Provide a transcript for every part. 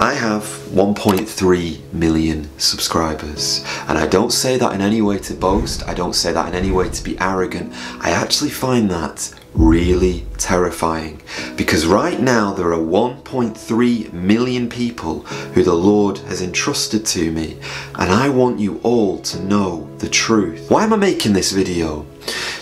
I have 1.3 million subscribers, and I don't say that in any way to boast, I don't say that in any way to be arrogant. I actually find that really terrifying because right now there are 1.3 million people who the Lord has entrusted to me, and I want you all to know the truth. Why am I making this video?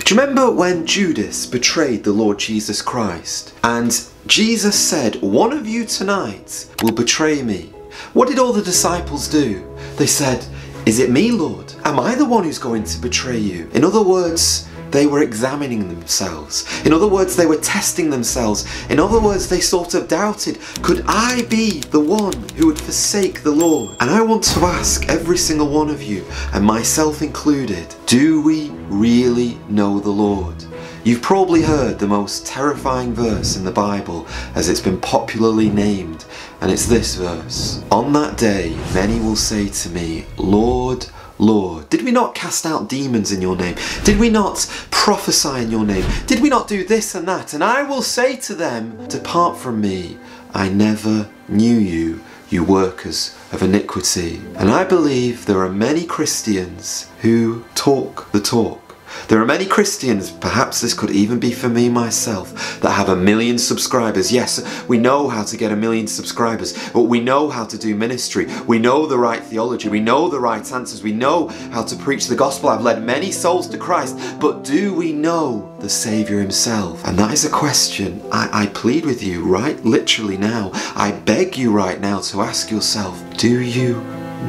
You remember when Judas betrayed the Lord Jesus Christ? And Jesus said, One of you tonight will betray me. What did all the disciples do? They said, Is it me, Lord? Am I the one who's going to betray you? In other words, they were examining themselves. In other words, they were testing themselves. In other words, they sort of doubted, could I be the one who would forsake the Lord? And I want to ask every single one of you, and myself included, do we really know the Lord? You've probably heard the most terrifying verse in the Bible as it's been popularly named, and it's this verse. On that day, many will say to me, Lord, Lord? Did we not cast out demons in your name? Did we not prophesy in your name? Did we not do this and that? And I will say to them, Depart from me, I never knew you, you workers of iniquity. And I believe there are many Christians who talk the talk there are many Christians, perhaps this could even be for me myself, that have a million subscribers. Yes, we know how to get a million subscribers, but we know how to do ministry. We know the right theology. We know the right answers. We know how to preach the gospel. I've led many souls to Christ, but do we know the Saviour Himself? And that is a question I, I plead with you right literally now. I beg you right now to ask yourself, do you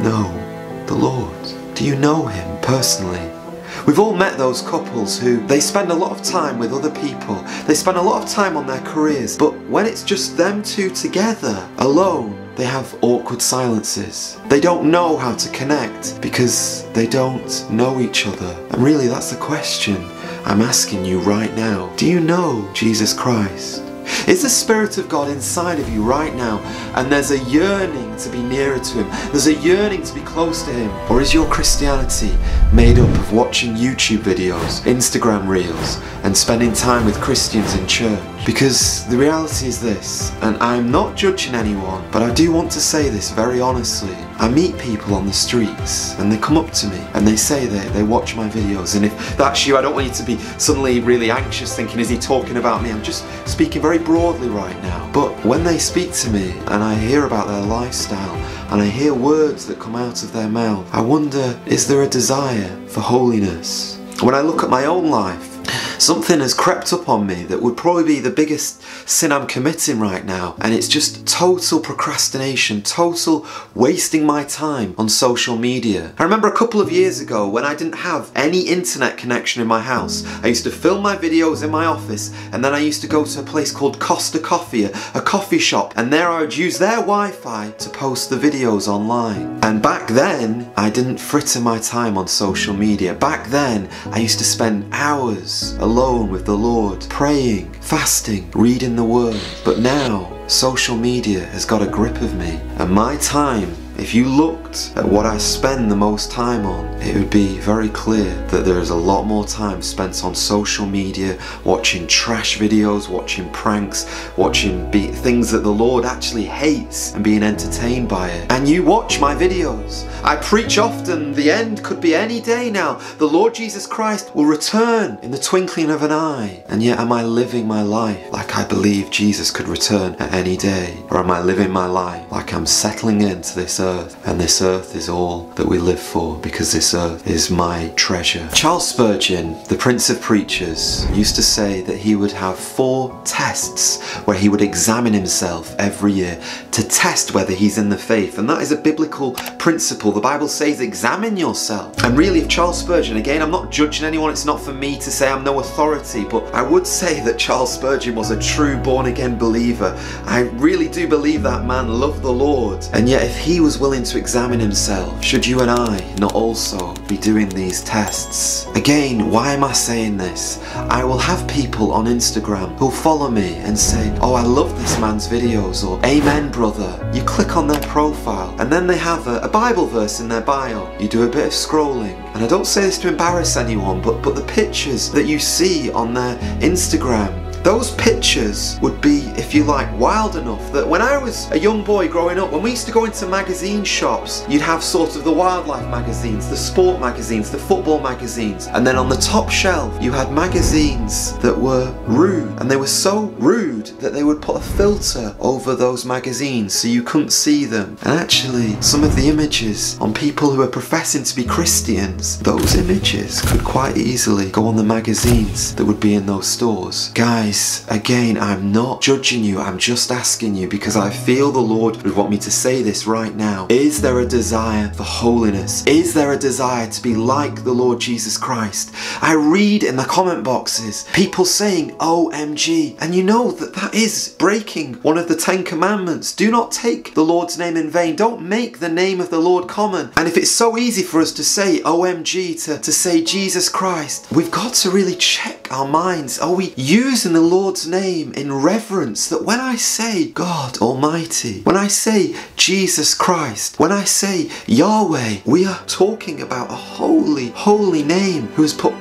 know the Lord? Do you know Him personally? We've all met those couples who they spend a lot of time with other people, they spend a lot of time on their careers, but when it's just them two together, alone, they have awkward silences. They don't know how to connect because they don't know each other. And really, that's the question I'm asking you right now. Do you know Jesus Christ? Is the Spirit of God inside of you right now and there's a yearning to be nearer to Him? There's a yearning to be close to Him? Or is your Christianity made up of watching YouTube videos, Instagram reels, and spending time with Christians in church? Because the reality is this, and I'm not judging anyone, but I do want to say this very honestly. I meet people on the streets and they come up to me and they say they, they watch my videos and if that's you I don't want you to be suddenly really anxious thinking is he talking about me? I'm just speaking very broadly right now. But when they speak to me and I hear about their lifestyle and I hear words that come out of their mouth I wonder is there a desire for holiness? When I look at my own life Something has crept up on me that would probably be the biggest sin I'm committing right now, and it's just total procrastination, total wasting my time on social media. I remember a couple of years ago when I didn't have any internet connection in my house. I used to film my videos in my office, and then I used to go to a place called Costa Coffee, a coffee shop, and there I would use their Wi-Fi to post the videos online. And back then, I didn't fritter my time on social media. Back then, I used to spend hours alone with the Lord, praying, fasting, reading the Word. But now, social media has got a grip of me, and my time if you looked at what I spend the most time on, it would be very clear that there is a lot more time spent on social media, watching trash videos, watching pranks, watching things that the Lord actually hates and being entertained by it. And you watch my videos. I preach often, the end could be any day now. The Lord Jesus Christ will return in the twinkling of an eye. And yet am I living my life like I believe Jesus could return at any day? Or am I living my life like I'm settling into this earth earth, and this earth is all that we live for because this earth is my treasure. Charles Spurgeon, the Prince of Preachers, used to say that he would have four tests where he would examine himself every year to test whether he's in the faith, and that is a biblical principle. The Bible says examine yourself. And really, if Charles Spurgeon, again, I'm not judging anyone, it's not for me to say I'm no authority, but I would say that Charles Spurgeon was a true born again believer. I really do believe that man loved the Lord, and yet if he was willing to examine himself, should you and I not also be doing these tests? Again, why am I saying this? I will have people on Instagram who'll follow me and say, oh I love this man's videos or amen brother. You click on their profile and then they have a, a Bible verse in their bio. You do a bit of scrolling and I don't say this to embarrass anyone but, but the pictures that you see on their Instagram those pictures would be, if you like, wild enough that when I was a young boy growing up, when we used to go into magazine shops, you'd have sort of the wildlife magazines, the sport magazines, the football magazines, and then on the top shelf you had magazines that were rude, and they were so rude that they would put a filter over those magazines so you couldn't see them. And actually, some of the images on people who are professing to be Christians, those images could quite easily go on the magazines that would be in those stores. Guys, again, I'm not judging you, I'm just asking you because I feel the Lord would want me to say this right now. Is there a desire for holiness? Is there a desire to be like the Lord Jesus Christ? I read in the comment boxes people saying OMG, and you know that that is breaking one of the Ten Commandments. Do not take the Lord's name in vain. Don't make the name of the Lord common. And if it's so easy for us to say OMG, to, to say Jesus Christ, we've got to really check our minds. Are we using the Lord's name in reverence that when I say God Almighty, when I say Jesus Christ, when I say Yahweh, we are talking about a holy, holy name who has put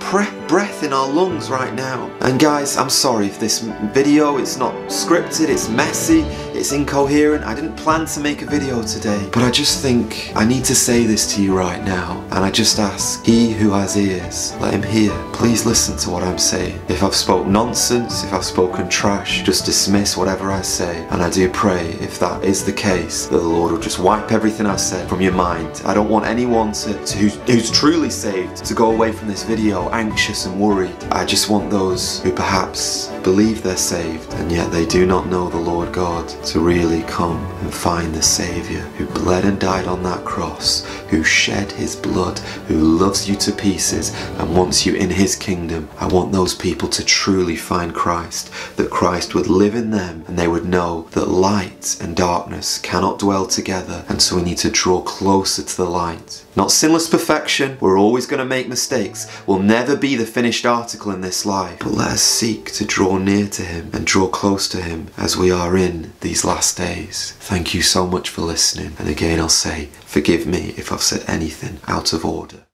breath in our lungs right now. And guys, I'm sorry if this video, it's not scripted, it's messy, it's incoherent. I didn't plan to make a video today, but I just think I need to say this to you right now. And I just ask, he who has ears, let him hear. Please listen to what I'm saying. If I've spoke nonsense, if I've spoken trash, just dismiss whatever I say. And I do pray, if that is the case, that the Lord will just wipe everything I said from your mind. I don't want anyone to, to who's, who's truly saved to go away from this video anxious and worried. I just want those who perhaps believe they're saved and yet they do not know the Lord God to really come and find the Saviour who bled and died on that cross, who shed his blood, who loves you to pieces and wants you in his kingdom. I want those people to truly find Christ, that Christ would live in them and they would know that light and darkness cannot dwell together and so we need to draw closer to the light. Not sinless perfection, we're always going to make mistakes, we'll never be the finished article in this life, but let us seek to draw near to him and draw close to him as we are in these last days. Thank you so much for listening and again I'll say forgive me if I've said anything out of order.